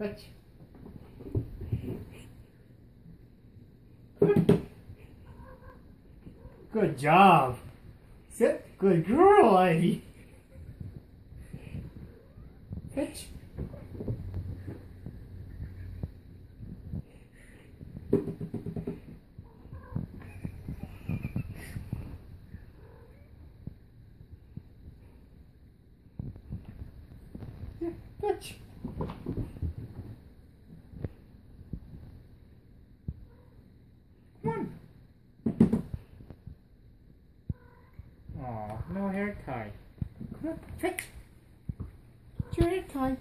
Fetch. Good job. Sit. Good girl, Ivy. Yeah, fetch. Come on. Aw, no hair tie. Come on. Get your hair tie.